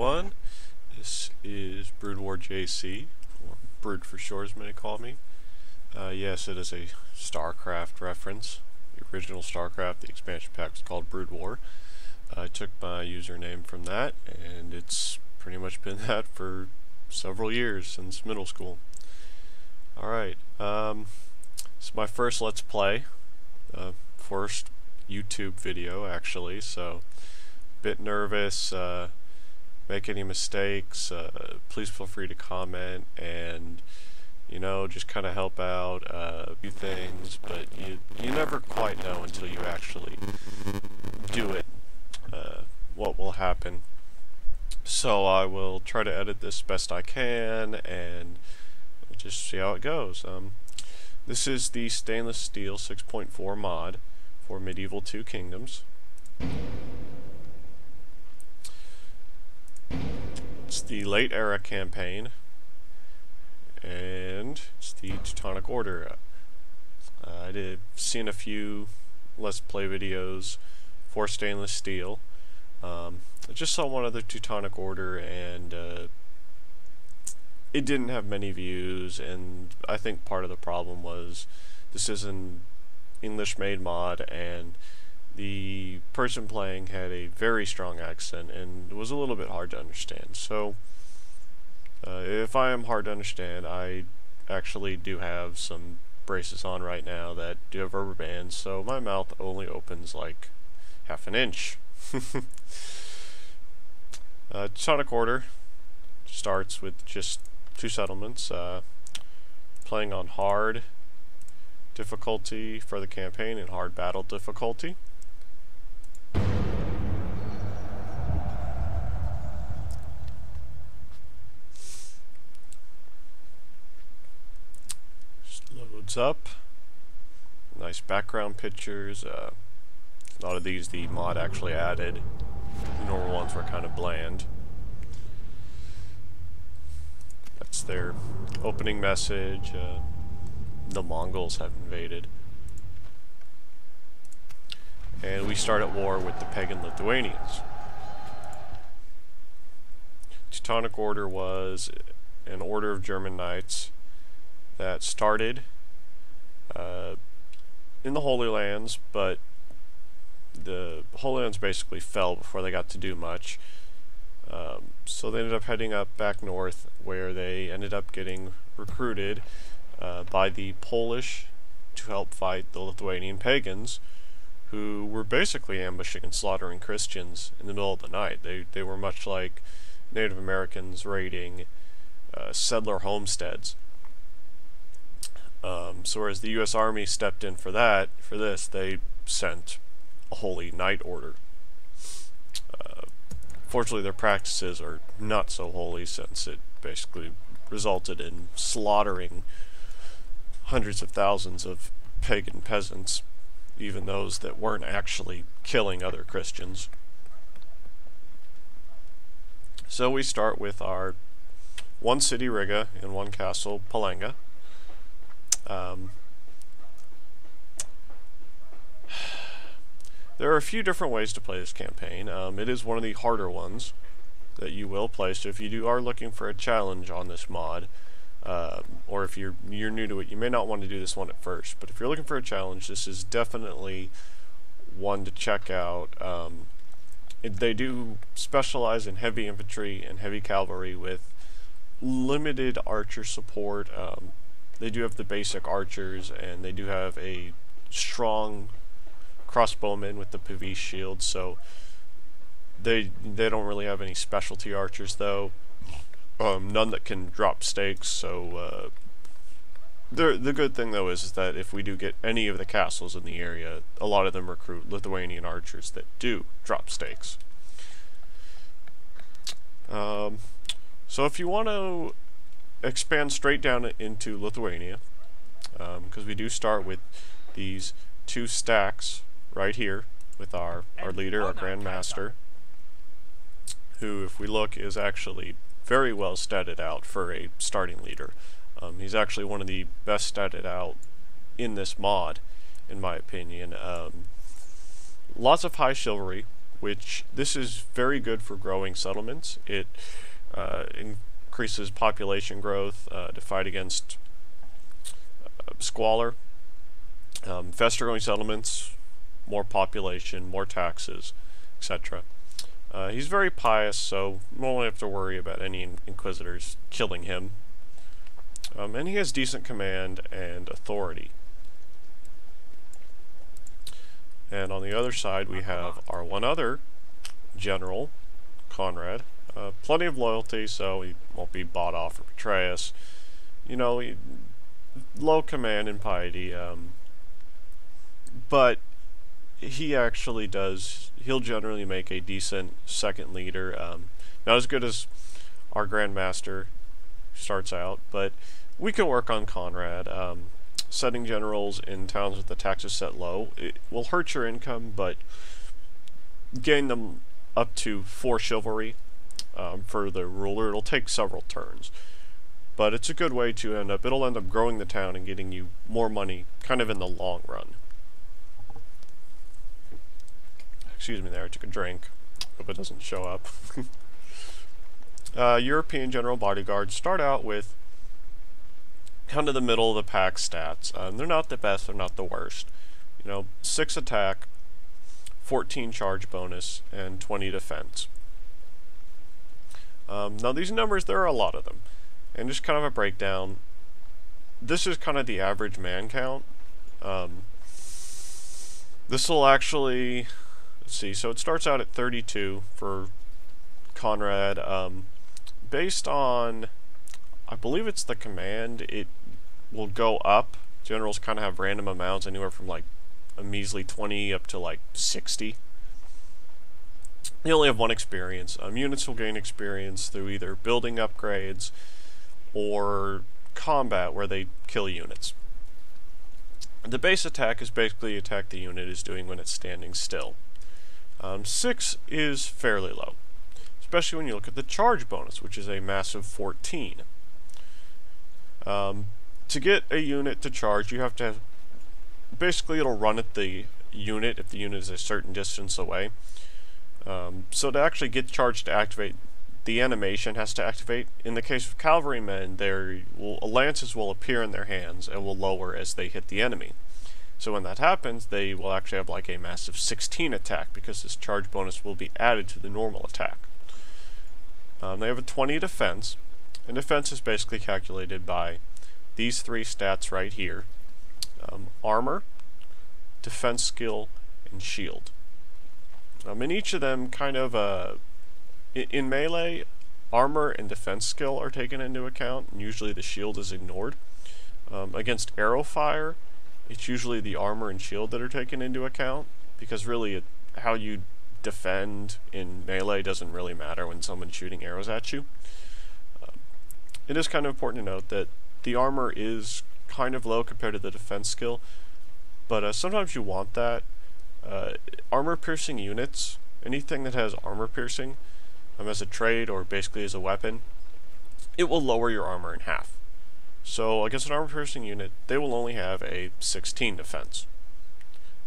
Everyone, this is Brood War JC, or Brood for short as many call me. Uh, yes, it is a StarCraft reference. The original StarCraft, the expansion pack was called Brood War. I took my username from that, and it's pretty much been that for several years since middle school. Alright, um, it's my first Let's Play, uh, first YouTube video actually, so bit nervous, uh, make any mistakes, uh, please feel free to comment and you know just kind of help out uh, a few things, but you you never quite know until you actually do it uh, what will happen. So I will try to edit this best I can and just see how it goes. Um, this is the stainless steel 6.4 mod for Medieval Two Kingdoms. It's the late era campaign, and it's the Teutonic Order. Uh, I did seen a few Let's Play videos for stainless steel. Um, I just saw one other Teutonic Order, and uh, it didn't have many views, and I think part of the problem was this is an English-made mod, and the person playing had a very strong accent and was a little bit hard to understand. So, uh, if I am hard to understand, I actually do have some braces on right now that do have rubber bands, so my mouth only opens like half an inch. uh, Teutonic Order starts with just two settlements, uh, playing on hard difficulty for the campaign and hard battle difficulty. Loads up. Nice background pictures. Uh, a lot of these the mod actually added. The normal ones were kind of bland. That's their opening message. Uh, the Mongols have invaded. And we start at war with the pagan Lithuanians. Teutonic Order was an order of German knights that started uh, in the Holy Lands, but the Holy Lands basically fell before they got to do much. Um, so they ended up heading up back north, where they ended up getting recruited uh, by the Polish to help fight the Lithuanian pagans, who were basically ambushing and slaughtering Christians in the middle of the night. They they were much like Native Americans raiding uh, settler homesteads. Um, so whereas the U.S. Army stepped in for that, for this, they sent a holy knight order. Uh, fortunately, their practices are not so holy since it basically resulted in slaughtering hundreds of thousands of pagan peasants, even those that weren't actually killing other Christians. So we start with our one city Riga and one castle Palanga. Um, there are a few different ways to play this campaign. Um, it is one of the harder ones that you will play, so if you do are looking for a challenge on this mod, uh, or if you're you're new to it, you may not want to do this one at first. But if you're looking for a challenge, this is definitely one to check out. Um, it, they do specialize in heavy infantry and heavy cavalry with limited archer support. Um, they do have the basic archers, and they do have a strong crossbowman with the Pavis shield, so they they don't really have any specialty archers though. Um, none that can drop stakes, so uh, the the good thing though is, is that if we do get any of the castles in the area, a lot of them recruit Lithuanian archers that do drop stakes. Um, so if you want to expand straight down into Lithuania, because um, we do start with these two stacks right here with our, our leader, our Grand Master, who, if we look, is actually very well statted out for a starting leader. Um, he's actually one of the best statted out in this mod, in my opinion. Um, lots of high chivalry, which this is very good for growing settlements. It uh, increases population growth uh, to fight against uh, squalor. Um, faster growing settlements, more population, more taxes, etc. Uh, he's very pious, so we won't have to worry about any in inquisitors killing him. Um, and he has decent command and authority. And on the other side, we have our one other general, Conrad. Uh, plenty of loyalty, so he won't be bought off or betray us. You know, he, low command and piety. Um, but he actually does. He'll generally make a decent second leader. Um, not as good as our Grandmaster starts out, but we can work on Conrad. Um, setting generals in towns with the taxes set low it will hurt your income, but getting them up to four chivalry um, for the ruler, it'll take several turns. But it's a good way to end up, it'll end up growing the town and getting you more money kind of in the long run. Excuse me there, I took a drink. Hope it doesn't show up. uh, European General Bodyguards start out with kind of the middle of the pack stats. Um, they're not the best, they're not the worst. You know, 6 attack, 14 charge bonus, and 20 defense. Um, now these numbers, there are a lot of them. And just kind of a breakdown. This is kind of the average man count. Um, this will actually Let's see, so it starts out at 32 for Conrad. Um, based on, I believe it's the command, it will go up. Generals kind of have random amounts, anywhere from like a measly 20 up to like 60. They only have one experience. Um, units will gain experience through either building upgrades or combat where they kill units. The base attack is basically the attack the unit is doing when it's standing still. Um, 6 is fairly low, especially when you look at the charge bonus, which is a massive 14. Um, to get a unit to charge, you have to have, basically it'll run at the unit if the unit is a certain distance away. Um, so to actually get charged to activate, the animation has to activate. In the case of cavalrymen, their will, lances will appear in their hands and will lower as they hit the enemy. So when that happens, they will actually have like a massive 16 attack because this charge bonus will be added to the normal attack. Um, they have a 20 defense, and defense is basically calculated by these three stats right here. Um, armor, defense skill, and shield. Um, and each of them kind of, uh, in, in melee, armor and defense skill are taken into account, and usually the shield is ignored. Um, against arrow fire, it's usually the armor and shield that are taken into account because really it, how you defend in melee doesn't really matter when someone's shooting arrows at you. Uh, it is kind of important to note that the armor is kind of low compared to the defense skill, but uh, sometimes you want that. Uh, armor piercing units, anything that has armor piercing um, as a trade or basically as a weapon, it will lower your armor in half. So against an armor-piercing unit, they will only have a 16 defense.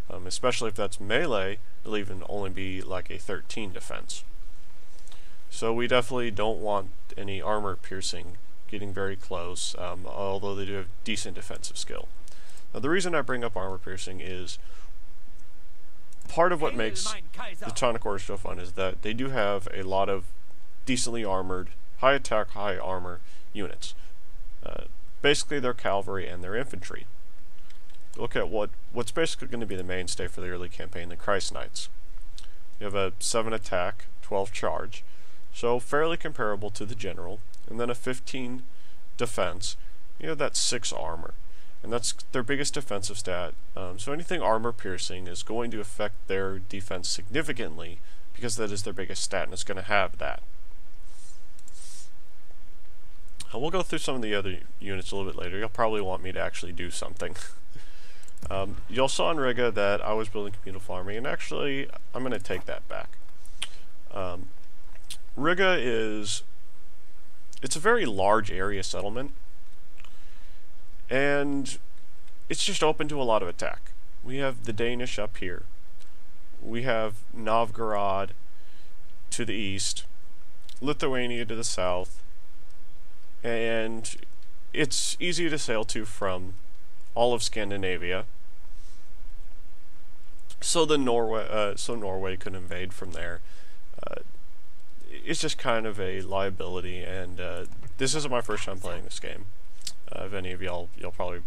Um, especially if that's melee, it'll even only be like a 13 defense. So we definitely don't want any armor-piercing getting very close, um, although they do have decent defensive skill. Now the reason I bring up armor-piercing is part of what makes the Teutonic Order so fun is that they do have a lot of decently armored, high attack, high armor units. Uh, basically their cavalry and their infantry. Look at what what's basically going to be the mainstay for the early campaign, the Christ Knights. You have a 7 attack, 12 charge, so fairly comparable to the general, and then a 15 defense. You have that 6 armor, and that's their biggest defensive stat. Um, so anything armor piercing is going to affect their defense significantly because that is their biggest stat, and it's going to have that. And we'll go through some of the other units a little bit later. You'll probably want me to actually do something. um, you'll saw in Riga that I was building communal farming, and actually, I'm going to take that back. Um, Riga is... It's a very large area settlement, and it's just open to a lot of attack. We have the Danish up here. we have Novgorod to the east, Lithuania to the south, and it's easy to sail to from all of Scandinavia. So the Norway, uh, so Norway could invade from there. Uh, it's just kind of a liability, and uh, this isn't my first time playing this game. Uh, if any of y'all, you'll probably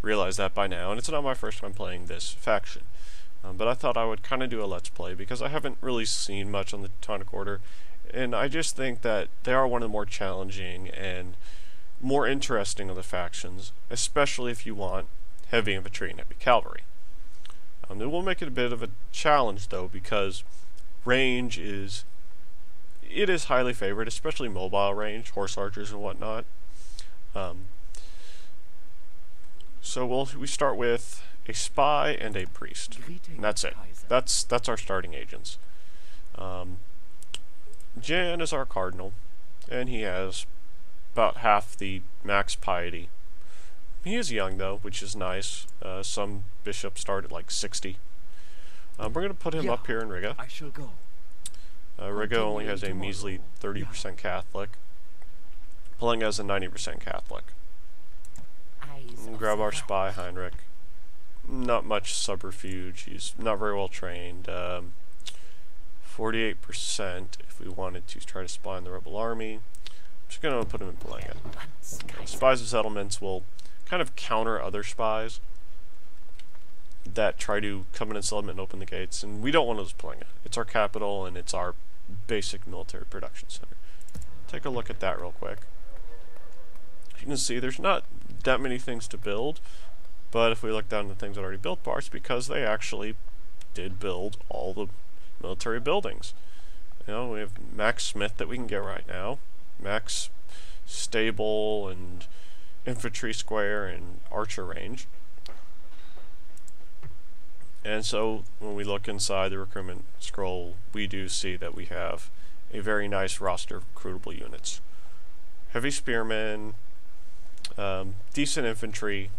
realize that by now, and it's not my first time playing this faction. Um, but I thought I would kind of do a let's play because I haven't really seen much on the Teutonic Order, and I just think that they are one of the more challenging and more interesting of the factions, especially if you want heavy infantry and heavy cavalry. Um, it will make it a bit of a challenge though because range is it is highly favored, especially mobile range, horse archers and whatnot. Um, so we'll we start with a spy and a priest. And that's it. That's that's our starting agents. Um, Jan is our cardinal, and he has about half the max piety. He is young though, which is nice. Uh, some bishops start at like 60. Um, we're going to put him yeah, up here in Riga. I shall go. Uh, Riga only has a measly 30% yeah. Catholic. Pulling has a 90% Catholic. Grab our spy, Heinrich not much subterfuge. He's not very well trained. 48% um, if we wanted to try to spy on the rebel army. I'm just going to put him in Palanga. Spies of settlements will kind of counter other spies that try to come in and settlement and open the gates, and we don't want to lose Palanga. It's our capital, and it's our basic military production center. Take a look at that real quick. you can see, there's not that many things to build, but if we look down the things that already built parts, because they actually did build all the military buildings. You know, we have Max Smith that we can get right now, Max Stable and Infantry Square and Archer Range. And so when we look inside the recruitment scroll, we do see that we have a very nice roster of recruitable units. Heavy spearmen, um, decent infantry,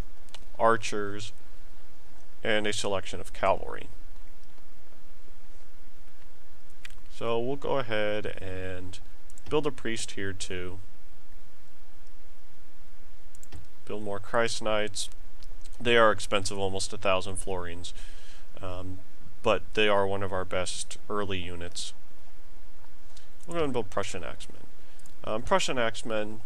archers, and a selection of cavalry. So we'll go ahead and build a priest here too. Build more Christ Knights. They are expensive, almost a thousand florins, um, but they are one of our best early units. We're going to build Prussian Axemen. Um, Prussian Axemen,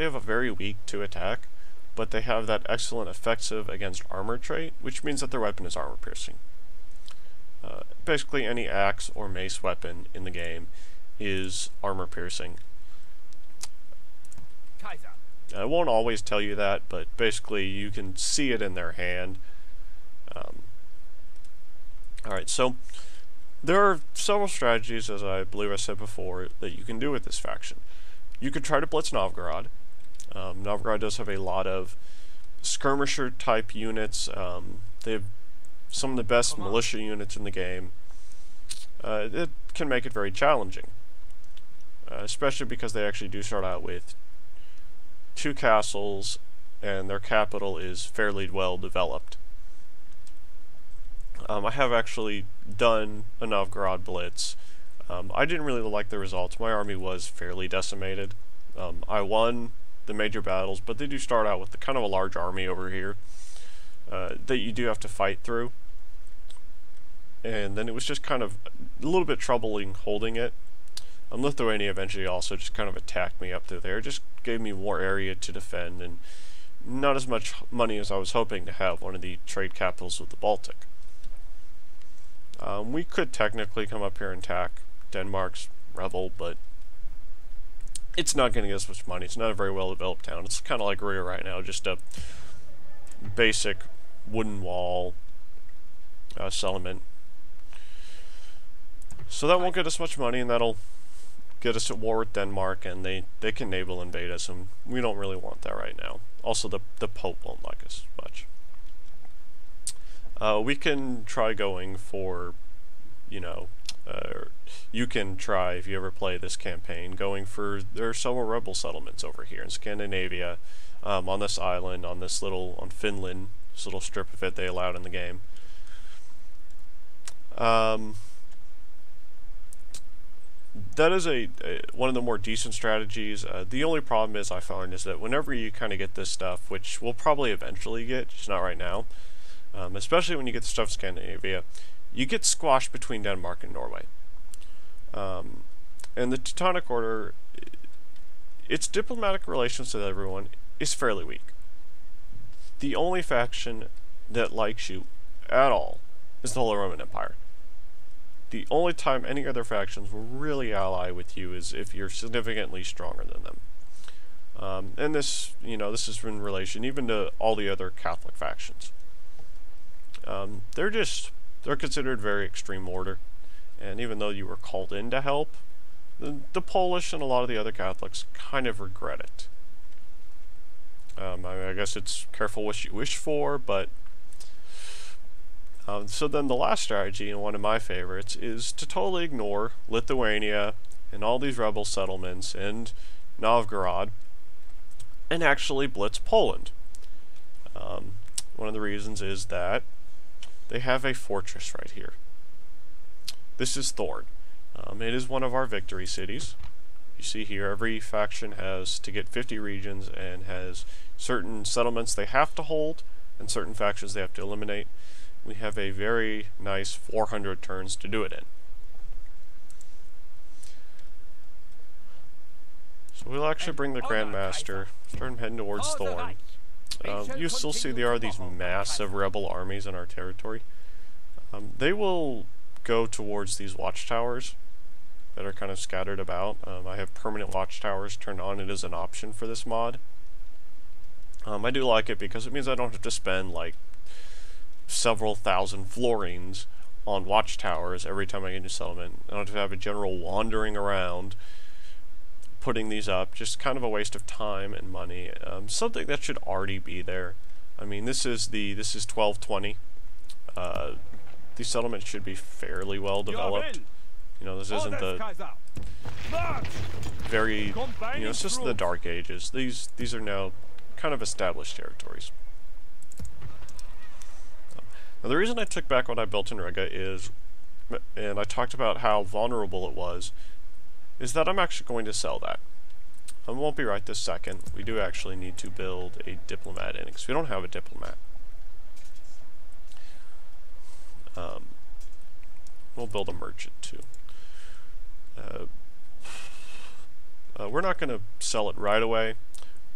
they have a very weak to attack, but they have that excellent offensive against armor trait, which means that their weapon is armor piercing. Uh, basically, any axe or mace weapon in the game is armor piercing. I won't always tell you that, but basically you can see it in their hand. Um, Alright, so there are several strategies, as I believe I said before, that you can do with this faction. You could try to blitz Novgorod, um, Novgorod does have a lot of skirmisher type units. Um, they have some of the best militia units in the game. Uh, it can make it very challenging, uh, especially because they actually do start out with two castles and their capital is fairly well developed. Um, I have actually done a Novgorod Blitz. Um, I didn't really like the results. My army was fairly decimated. Um, I won the major battles, but they do start out with the, kind of a large army over here uh, that you do have to fight through. And then it was just kind of a little bit troubling holding it. And Lithuania eventually also just kind of attacked me up through there, just gave me more area to defend and not as much money as I was hoping to have one of the trade capitals of the Baltic. Um, we could technically come up here and attack Denmark's rebel, but it's not going to get us much money. It's not a very well developed town. It's kind of like Rio right now, just a basic wooden wall uh, settlement. So that won't get us much money, and that'll get us at war with Denmark, and they, they can naval invade us, and we don't really want that right now. Also, the, the Pope won't like us much. Uh, we can try going for, you know, uh, you can try if you ever play this campaign going for there are several rebel settlements over here in Scandinavia um, on this island on this little on Finland this little strip of it they allowed in the game Um, that is a, a, one of the more decent strategies. Uh, the only problem is I found is that whenever you kind of get this stuff, which we'll probably eventually get, just not right now, um, especially when you get the stuff in Scandinavia, you get squashed between Denmark and Norway. Um, and the Teutonic Order, its diplomatic relations with everyone is fairly weak. The only faction that likes you at all is the Holy Roman Empire. The only time any other factions will really ally with you is if you're significantly stronger than them. Um, and this, you know, this is in relation even to all the other Catholic factions. Um, they're just, they're considered very extreme order. And even though you were called in to help, the, the Polish and a lot of the other Catholics kind of regret it. Um, I, I, guess it's careful what you wish for, but um, so then the last strategy, and one of my favorites, is to totally ignore Lithuania and all these rebel settlements and Novgorod and actually blitz Poland. Um, one of the reasons is that they have a fortress right here. This is Thorn. Um, it is one of our victory cities. You see here, every faction has to get 50 regions and has certain settlements they have to hold and certain factions they have to eliminate. We have a very nice 400 turns to do it in. So we'll actually bring the Grandmaster, start heading towards Thorn. Um, you still see there are these massive rebel armies in our territory. Um, they will go towards these watchtowers that are kind of scattered about. Um, I have permanent watchtowers turned on. It is an option for this mod. Um, I do like it because it means I don't have to spend like several thousand florins on watchtowers every time I get a new settlement. I don't have to have a general wandering around putting these up. Just kind of a waste of time and money. Um, something that should already be there. I mean, this is the this is 1220. Uh, these settlements should be fairly well developed. You know, this isn't the very, you know, it's just the Dark Ages. These these are now kind of established territories. Now, the reason I took back what I built in Riga is, and I talked about how vulnerable it was, is that I'm actually going to sell that. I won't be right this second. We do actually need to build a diplomat in, because we don't have a diplomat. Um, we'll build a merchant too. Uh, uh, we're not going to sell it right away,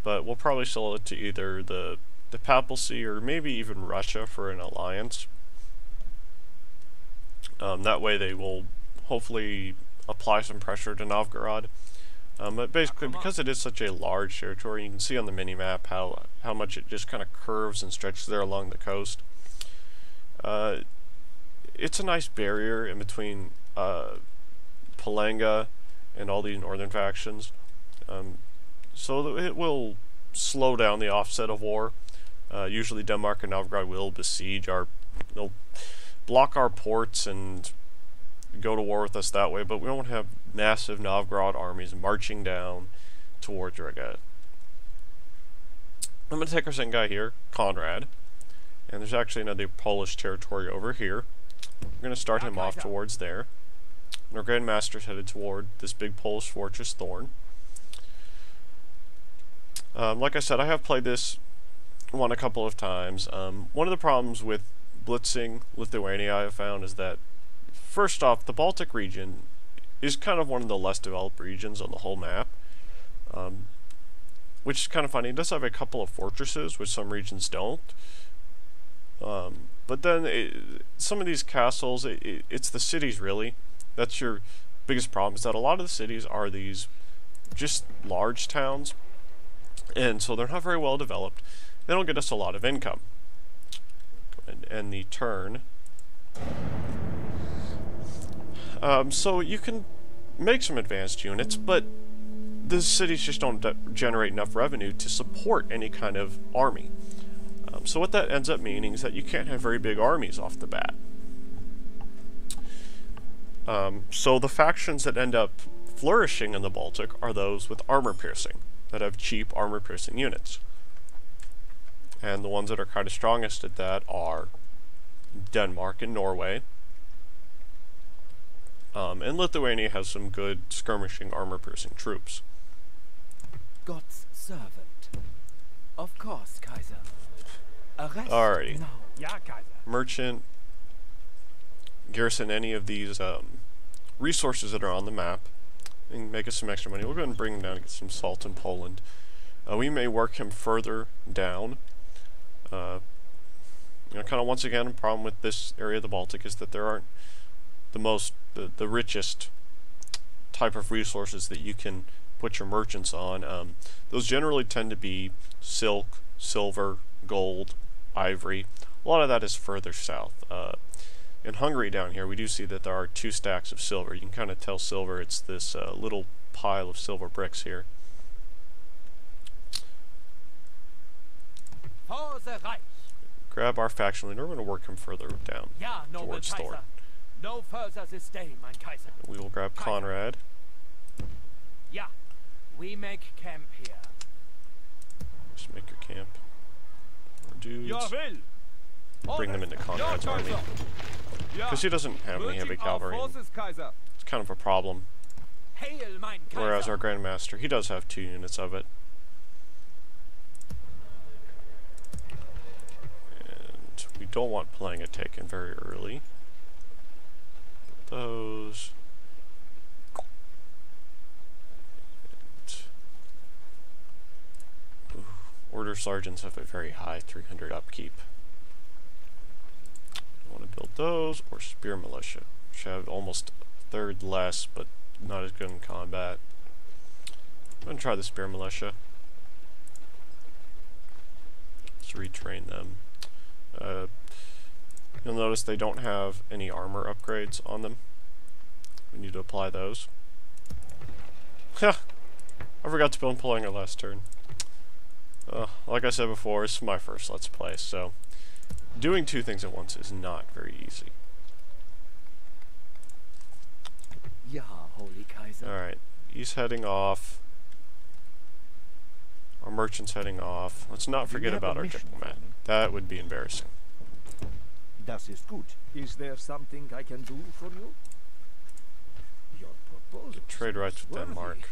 but we'll probably sell it to either the the papacy or maybe even Russia for an alliance. Um, that way they will hopefully apply some pressure to Novgorod. Um, but basically, because it is such a large territory, you can see on the mini-map how, how much it just kind of curves and stretches there along the coast. Uh, it's a nice barrier in between uh, Palanga and all these northern factions. Um, so it will slow down the offset of war. Uh, usually Denmark and Novgorod will besiege our, they'll block our ports and go to war with us that way, but we won't have massive Novgorod armies marching down towards Riga. I'm going to take our second guy here, Conrad, and there's actually another Polish territory over here. We're going to start him off towards there. And our Grandmaster's headed toward this big Polish fortress, Thorn. Um, like I said, I have played this one a couple of times. Um, one of the problems with blitzing Lithuania I have found is that, first off, the Baltic region is kind of one of the less developed regions on the whole map. Um, which is kind of funny. It does have a couple of fortresses, which some regions don't. Um, but then it, some of these castles, it, it, it's the cities really. That's your biggest problem, is that a lot of the cities are these just large towns. And so they're not very well developed. They don't get us a lot of income. And end the turn. Um, so you can make some advanced units, but the cities just don't generate enough revenue to support any kind of army. Um, so what that ends up meaning is that you can't have very big armies off the bat. Um, so the factions that end up flourishing in the Baltic are those with armor piercing, that have cheap armor piercing units. And the ones that are kind of strongest at that are Denmark and Norway. Um, and Lithuania has some good skirmishing, armor-piercing troops. God's servant. Of course, Kaiser. Arrest Alrighty. now. Ja, Kaiser. Merchant, garrison any of these um, resources that are on the map, and make us some extra money. We'll go ahead and bring him down and get some salt in Poland. Uh, we may work him further down. Uh, you know, kind of once again, a problem with this area of the Baltic is that there aren't the most, the, the richest type of resources that you can put your merchants on. Um, those generally tend to be silk, silver, gold, ivory. A lot of that is further south. Uh, in Hungary down here, we do see that there are two stacks of silver. You can kind of tell silver, it's this uh, little pile of silver bricks here. For the Reich. Grab our faction leader, we're going to work him further down. Noble Towards. Thor. No further this day, mein Kaiser. We will grab. Conrad. Ja, we make camp here. Just make your camp. More dudes. Bring them into Conrad's army. Because he doesn't have any heavy cavalry. and forces, Kaiser. It's kind of a problem. Hail, mein Kaiser. Whereas our Grandmaster, he does have two units of it. And we don't want Palanga taken very early. Those. And Order sergeants have a very high 300 upkeep. I want to build those or spear militia, which have almost a third less, but not as good in combat. I'm gonna try the spear militia. Let's retrain them. Uh, you'll notice they don't have any armor upgrades on them. We need to apply those. Ha! I forgot to build Palanga last turn. Uh, like I said before, it's my first Let's Play, so doing two things at once is not very easy. Yeah, holy Kaiser. Alright, he's heading off. Our merchant's heading off. Let's not forget about our diplomat. That would be embarrassing. Das ist gut. Is there something I can do for you? Your proposal. Trade rights with. Denmark.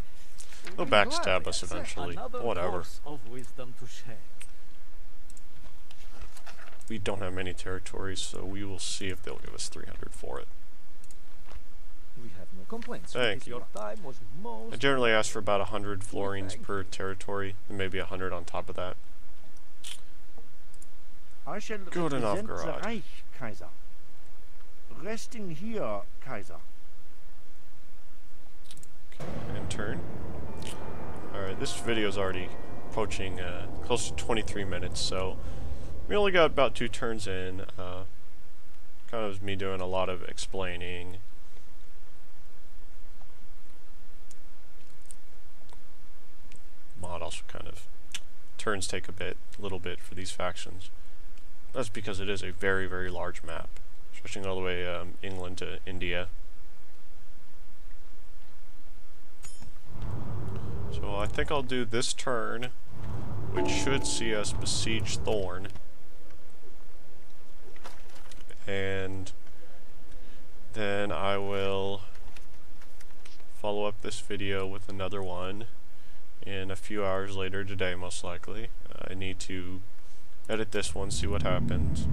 They'll backstab us eventually. Whatever. of wisdom to share. We don't have many territories, so we will see if they'll give us 300 for it. We have no complaints. Thank you. Your time was most I generally ask for about 100 florins per territory, and maybe 100 on top of that. I shall Good enough, represent the Garage. Reich, Kaiser. Resting here, Kaiser. Okay, and turn. Alright, this video is already approaching uh, close to 23 minutes, so we only got about two turns in. Uh, kind of me doing a lot of explaining. Mod also kind of turns take a bit, a little bit for these factions. That's because it is a very, very large map, stretching all the way um, England to India. So I think I'll do this turn, which should see us besiege Thorn. And then I will follow up this video with another one in a few hours later today, most likely. I need to edit this one, see what happens.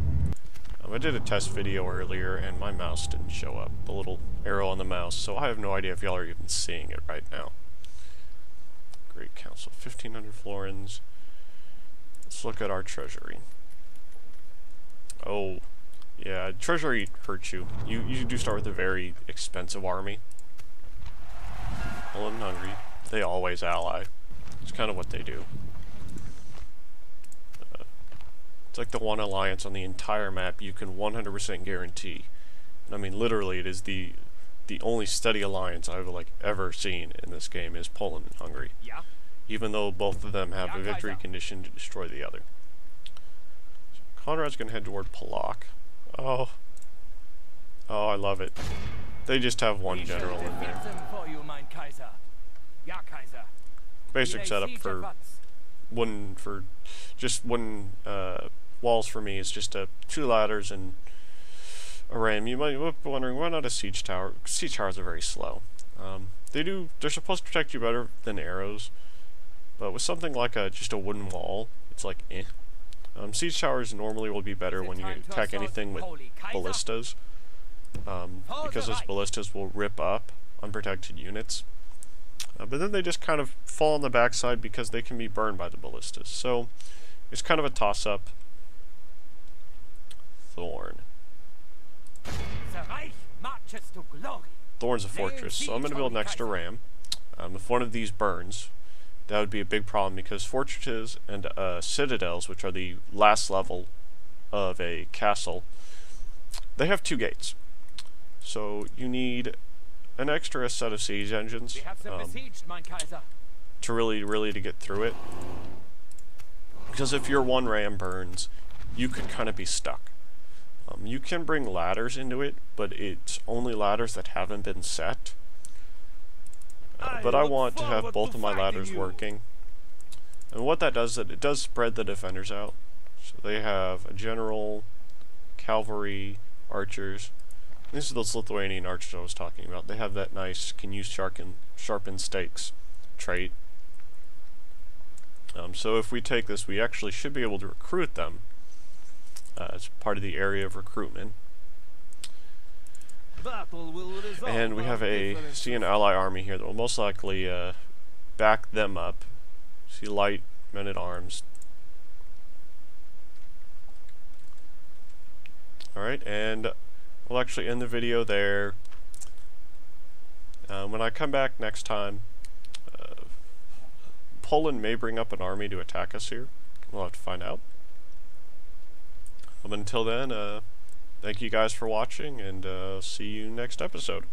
Um, I did a test video earlier and my mouse didn't show up, the little arrow on the mouse, so I have no idea if y'all are even seeing it right now. Great Council, 1500 florins. Let's look at our treasury. Oh, yeah, treasury hurts you. You you do start with a very expensive army. Poland and Hungary, they always ally. It's kind of what they do. Uh, it's like the one alliance on the entire map you can 100% guarantee. And I mean, literally, it is the the only steady alliance I've like ever seen in this game is Poland and Hungary. Ja, Even though both of them have Ja, a victory condition to destroy the other. So Conrad's gonna head toward Palak. Oh. Oh, I love it. They just have one general in there. for you, Kaiser. Ja, Kaiser. Basic setup for one for just one uh, walls for me is just uh, two ladders and a ram, you might be wondering why not a siege tower? Siege towers are very slow. Um, they do. They're supposed to protect you better than arrows, but with something like a just a wooden wall, it's like eh. Um, siege towers normally will be better when you attack anything with ballistas, um, because those ballistas will rip up unprotected units. Uh, but then they just kind of fall on the backside because they can be burned by the ballistas. So it's kind of a toss-up. Thorn. The Reich marches to glory. Thorn's a fortress, so I'm going to build next to Ram. Um, if one of these burns, that would be a big problem because fortresses and uh, citadels, which are the last level of a castle, they have two gates. So you need an extra set of siege engines We have them um, besieged, mein Kaiser. to really, really to get through it. Because if your one ram burns, you could kind of be stuck. Um, you can bring ladders into it, but it's only ladders that haven't been set. Uh, but I want to have both to of my ladders you. working. And what that does, that it does spread the defenders out. So they have a general, cavalry, archers. These are those Lithuanian archers I was talking about. They have that nice can use sharpen sharpen stakes trait. Um, so if we take this, we actually should be able to recruit them uh, as part of the area of recruitment. Will And we have a see an ally army here that will most likely uh, back them up. See light men at arms. Alright, and we'll actually end the video there. Um, when I come back next time, uh, Poland may bring up an army to attack us here. We'll have to find out. Um, until then, uh, thank you guys for watching, and uh, see you next episode.